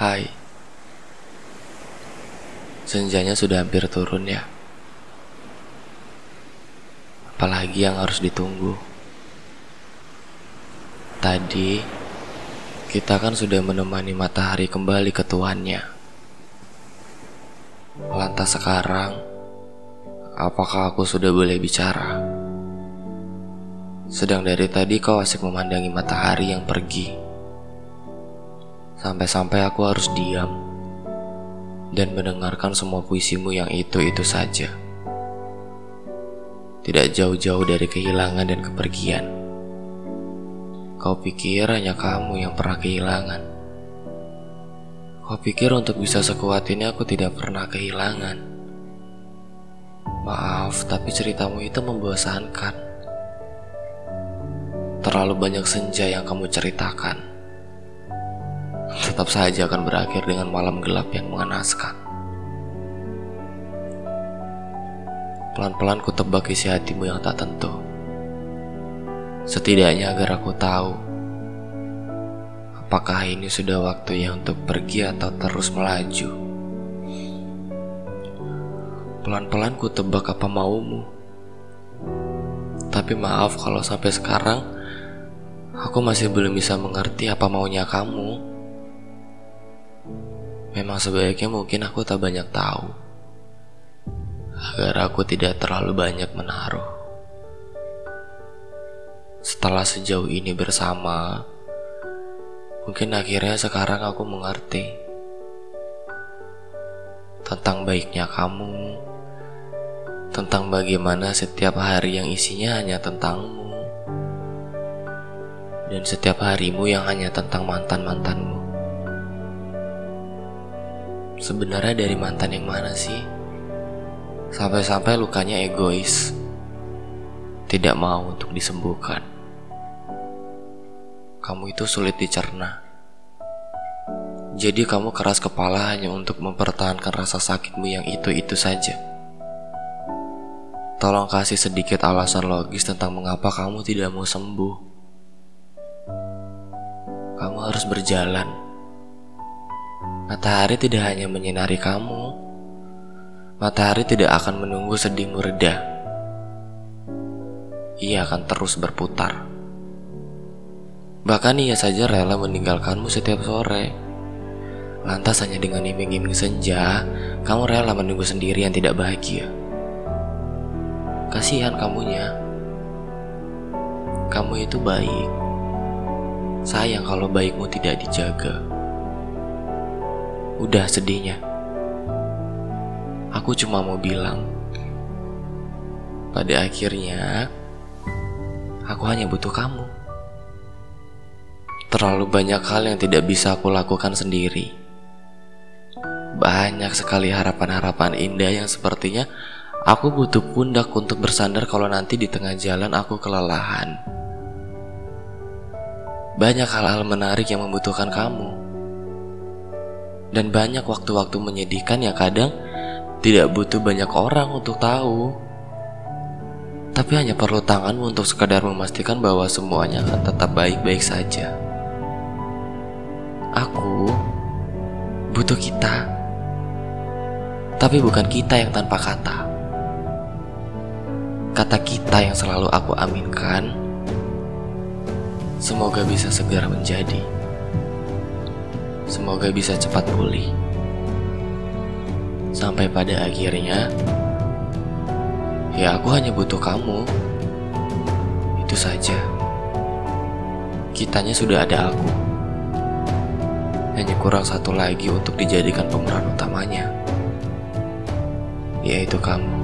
Hai Senjanya sudah hampir turun ya Apalagi yang harus ditunggu Tadi Kita kan sudah menemani matahari kembali ke tuannya Lantas sekarang Apakah aku sudah boleh bicara? Sedang dari tadi kau asik memandangi matahari yang pergi. Sampai-sampai aku harus diam dan mendengarkan semua puisimu yang itu-itu saja. Tidak jauh-jauh dari kehilangan dan kepergian. Kau pikir hanya kamu yang pernah kehilangan. Kau pikir untuk bisa sekuat ini aku tidak pernah kehilangan. Maaf, tapi ceritamu itu membosankan. Terlalu banyak senja yang kamu ceritakan. Tetap saja akan berakhir dengan malam gelap yang mengenaskan. Pelan-pelan ku tebak isi hatimu yang tak tentu. Setidaknya agar aku tahu apakah ini sudah waktunya untuk pergi atau terus melaju. Pelan-pelan ku tebak apa maumu. Tapi maaf kalau sampai sekarang Aku masih belum bisa mengerti apa maunya kamu. Memang sebaiknya mungkin aku tak banyak tahu. Agar aku tidak terlalu banyak menaruh. Setelah sejauh ini bersama, mungkin akhirnya sekarang aku mengerti tentang baiknya kamu, tentang bagaimana setiap hari yang isinya hanya tentangmu dan setiap harimu yang hanya tentang mantan-mantanmu. Sebenarnya dari mantan yang mana sih? Sampai-sampai lukanya egois, tidak mau untuk disembuhkan. Kamu itu sulit dicerna. Jadi kamu keras kepala hanya untuk mempertahankan rasa sakitmu yang itu-itu saja. Tolong kasih sedikit alasan logis tentang mengapa kamu tidak mau sembuh kamu harus berjalan. Matahari tidak hanya menyinari kamu, matahari tidak akan menunggu sedihmu reda. Ia akan terus berputar. Bahkan ia saja rela meninggalkanmu setiap sore. Lantas hanya dengan iming-iming senja, kamu rela menunggu sendiri yang tidak bahagia. Kasihan kamunya. Kamu itu baik Sayang kalau baikmu tidak dijaga. Udah sedihnya. Aku cuma mau bilang, pada akhirnya aku hanya butuh kamu. Terlalu banyak hal yang tidak bisa aku lakukan sendiri. Banyak sekali harapan-harapan indah yang sepertinya aku butuh pundak untuk bersandar kalau nanti di tengah jalan aku kelelahan. Banyak hal-hal menarik yang membutuhkan kamu. Dan banyak waktu-waktu menyedihkan yang kadang tidak butuh banyak orang untuk tahu. Tapi hanya perlu tanganmu untuk sekadar memastikan bahwa semuanya akan tetap baik-baik saja. Aku butuh kita. Tapi bukan kita yang tanpa kata. Kata kita yang selalu aku aminkan Semoga bisa segera menjadi. Semoga bisa cepat pulih. Sampai pada akhirnya, ya aku hanya butuh kamu. Itu saja. Kitanya sudah ada aku. Hanya kurang satu lagi untuk dijadikan pemeran utamanya. Yaitu kamu.